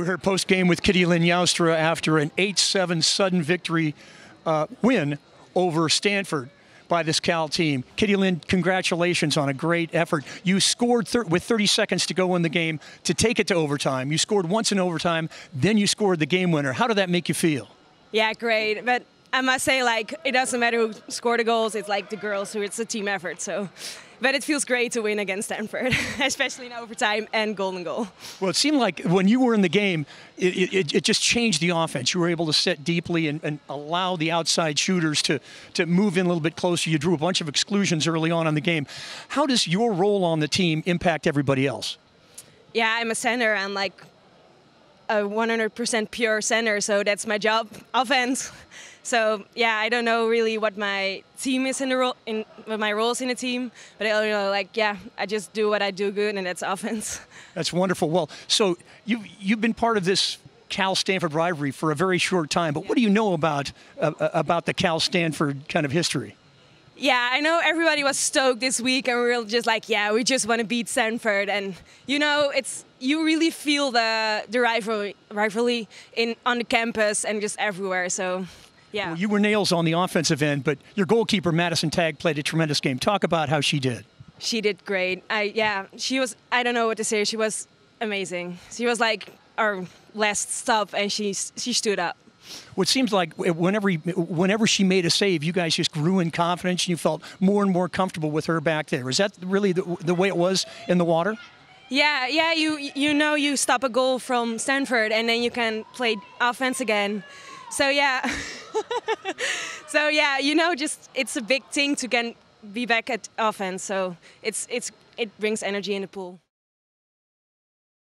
We're here post game with Kitty Lynn Joustra after an 8 7 sudden victory uh, win over Stanford by this Cal team. Kitty Lynn, congratulations on a great effort. You scored thir- with 30 seconds to go in the game to take it to overtime. You scored once in overtime, then you scored the game winner. How did that make you feel? Yeah, great. But I must say, like, it doesn't matter who scored the goals. It's like the girls who it's a team effort. So, but it feels great to win against Stanford, especially in overtime and golden goal. Well, it seemed like when you were in the game, it, it, it just changed the offense. You were able to set deeply and, and, allow the outside shooters to, to move in a little bit closer. You drew a bunch of exclusions early on in the game. How does your role on the team impact everybody else? Yeah, I'm a center and like a 100% pure center, so that's my job, offense. So yeah, I don't know really what my team is in the role, in what my roles in the team, but I you know like yeah, I just do what I do good, and that's offense. That's wonderful. Well, so you you've been part of this Cal Stanford rivalry for a very short time, but what do you know about uh, about the Cal Stanford kind of history? Yeah, I know everybody was stoked this week, and we were just like, yeah, we just want to beat Stanford, and you know, it's you really feel the the rivalry rivalry in on the campus and just everywhere. So. Yeah. Well, you were nails on the offensive end, but your goalkeeper Madison Tag played a tremendous game. Talk about how she did. She did great. I yeah, she was. I don't know what to say. She was amazing. She was like our last stop, and she she stood up. What seems like eh, whenever whenever she made a save, you guys just grew in confidence, and you felt more and more comfortable with her back there. Is that really the, the way it was in the water? Yeah, yeah. You you know you stop a goal from Stanford, and then you can play offense again. So yeah. so yeah, you know, just it's a big thing to get be back at offense. So it's it's it brings energy in the pool.